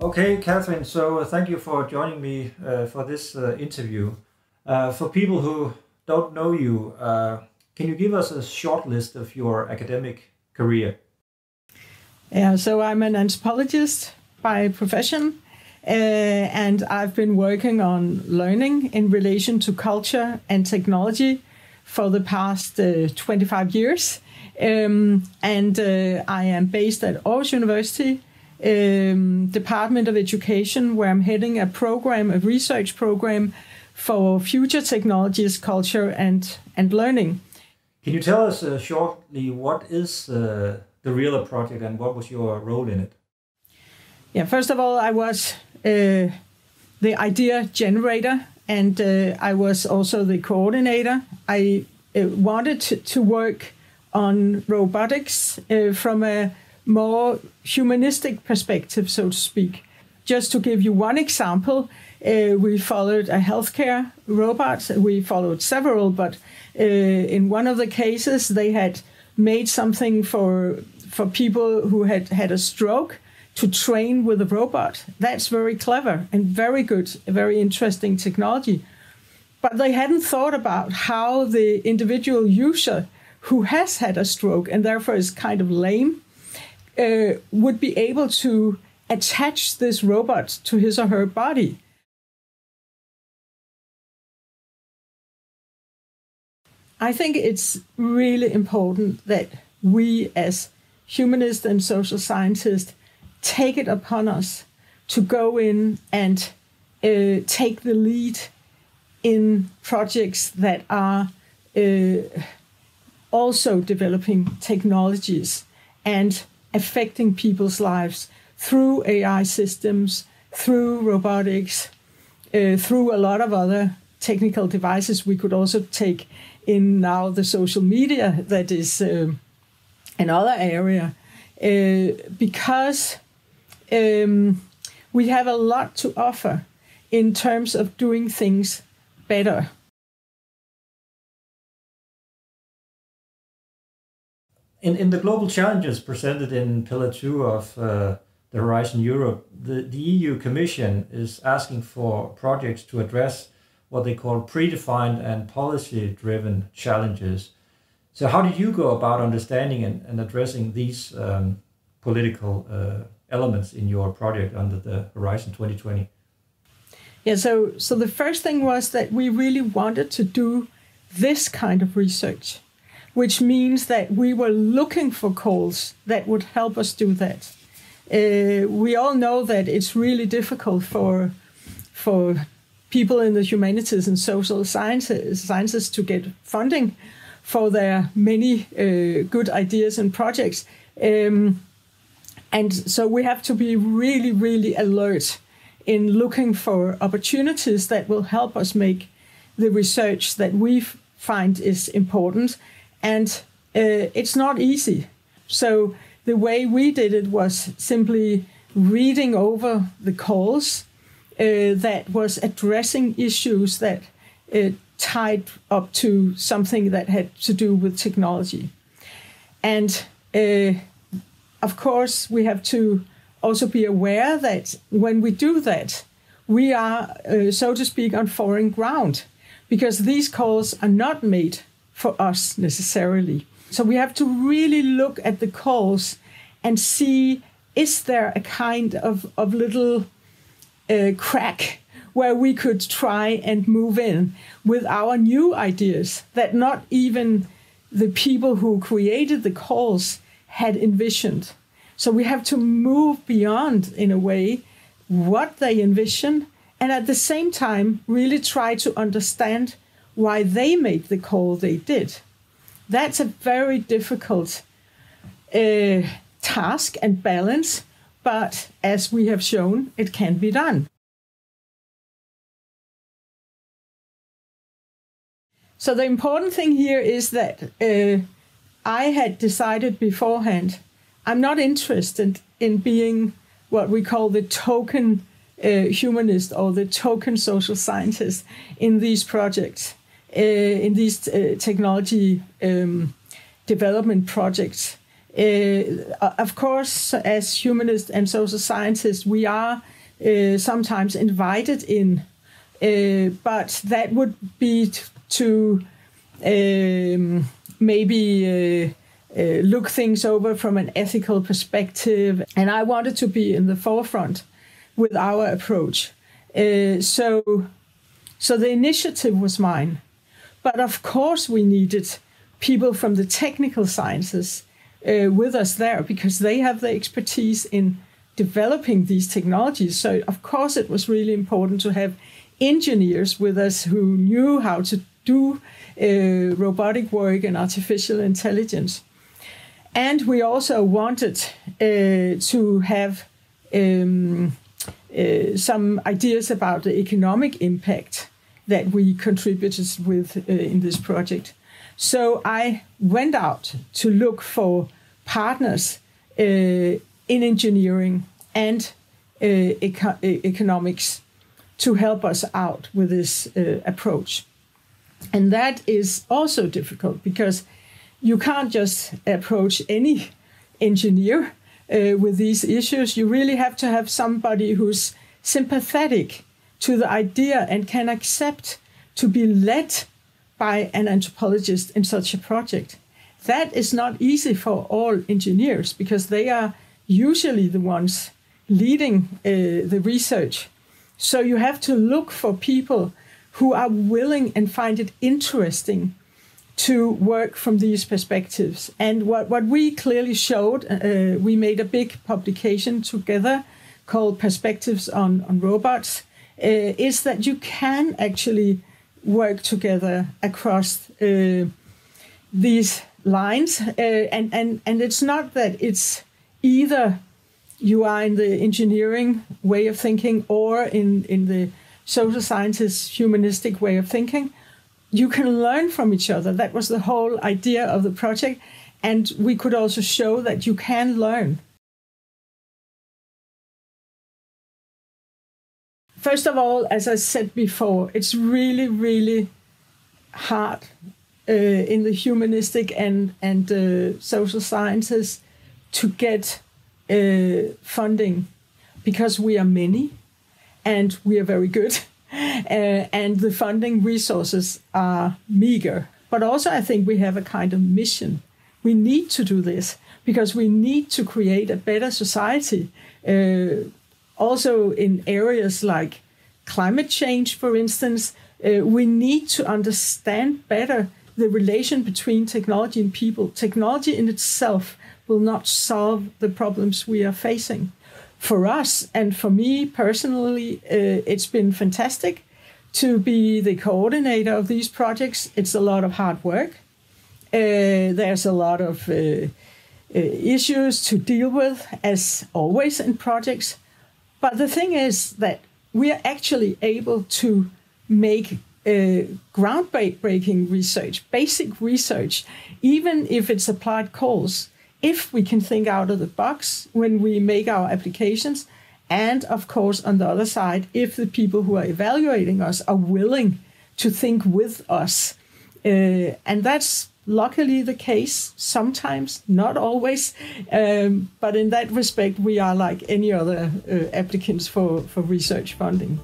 Okay, Cathrine, so uh, thank you for joining me uh, for this uh, interview. Uh, for people who don't know you, uh, can you give us a short list of your academic career? Yeah, so I'm an anthropologist by profession, uh, and I've been working on learning in relation to culture and technology for the past 25 years. Um, and I am based at Aarhus University um, Department of Education, where I'm heading a program, a research program for future technologies, culture, and, and learning. Can you tell us uh, shortly what is uh, the REELER project and what was your role in it? Yeah, first of all, I was uh, the idea generator and uh, I was also the coordinator. I uh, wanted to, to, work on robotics uh, from a more humanistic perspective, so to speak. Just to give you one example, uh, we followed a healthcare robot. We followed several, but uh, in one of the cases, they had made something for for people who had had a stroke to train with a robot. That's very clever and very good, very interesting technology. But they hadn't thought about how the individual user who has had a stroke and therefore is kind of lame uh, would be able to attach this robot to his or her body. I think it's really important that we, as humanists and social scientists, take it upon us to go in and uh, take the lead in projects that are uh, also developing technologies and affecting people's lives through AI systems, through robotics, uh, through a lot of other technical devices. We could also take in now the social media that is uh, another area uh, because um, we have a lot to offer in terms of doing things better. In, in the global challenges presented in Pillar 2 of uh, the Horizon Europe, the, the EU Commission is asking for projects to address what they call predefined and policy driven challenges. So, how did you go about understanding and, and addressing these um, political uh, elements in your project under the Horizon 2020? Yeah, so, so the first thing was that we really wanted to do this kind of research which means that we were looking for calls that would help us do that. Uh, we all know that it's really difficult for for people in the humanities and social sciences, sciences to get funding for their many uh, good ideas and projects. Um, and so we have to be really, really alert in looking for opportunities that will help us make the research that we find is important and uh, it's not easy. So the way we did it was simply reading over the calls uh, that was addressing issues that uh, tied up to something that had to do with technology. And uh, of course, we have to also be aware that when we do that, we are, uh, so to speak, on foreign ground because these calls are not made for us necessarily. So we have to really look at the calls and see is there a kind of, of little uh, crack where we could try and move in with our new ideas that not even the people who created the calls had envisioned. So we have to move beyond, in a way, what they envision, and at the same time, really try to understand why they made the call they did. That's a very difficult uh, task and balance, but as we have shown, it can be done. So the important thing here is that uh, I had decided beforehand I'm not interested in being what we call the token uh, humanist or the token social scientist in these projects. Uh, in these uh, technology um, development projects. Uh, of course, as humanists and social scientists, we are uh, sometimes invited in, uh, but that would be to um, maybe uh, look things over from an ethical perspective. And I wanted to be in the forefront with our approach. Uh, so, so the initiative was mine. But of course, we needed people from the technical sciences uh, with us there because they have the expertise in developing these technologies. So, of course, it was really important to have engineers with us who knew how to do uh, robotic work and artificial intelligence. And we also wanted uh, to have um, uh, some ideas about the economic impact that we contributed with uh, in this project. So I went out to look for partners uh, in engineering and uh, eco- economics to help us out with this uh, approach. And that is also difficult because you can't just approach any engineer uh, with these issues. You really have to have somebody who's sympathetic to the idea and can accept to be led by an anthropologist in such a project. That is not easy for all engineers because they are usually the ones leading uh, the research. So you have to look for people who are willing and find it interesting to work from these perspectives. And what, what we clearly showed, uh, we made a big publication together called Perspectives on, on Robots, uh, is that you can actually work together across uh, these lines. Uh, and, and, and it's not that it's either you are in the engineering way of thinking or in, in the social sciences humanistic way of thinking you can learn from each other. That was the whole idea of the project. And we could also show that you can learn. First of all, as I said before, it's really, really hard uh, in the humanistic and, and uh, social sciences to get uh, funding because we are many and we are very good. uh, and the funding resources are meager. But also, I think we have a kind of mission. We need to do this because we need to create a better society. Also, in areas like climate change, for instance, uh, we need to understand better the relation between technology and people. Technology in itself will not solve the problems we are facing for us and for me personally, uh, it's been fantastic to be the coordinator of these projects. It's a lot of hard work. Uh, there's a lot of uh, uh issues to deal with, as always in projects. But the thing is that we are actually able to make uh, groundbreaking research, basic research, even if it's applied course if we can think out of the box when we make our applications. And of course, on the other side, if the people who are evaluating us are willing to think with us. Uh, and that's luckily the case sometimes, not always. Um, but in that respect, we are like any other uh, applicants for, for research funding.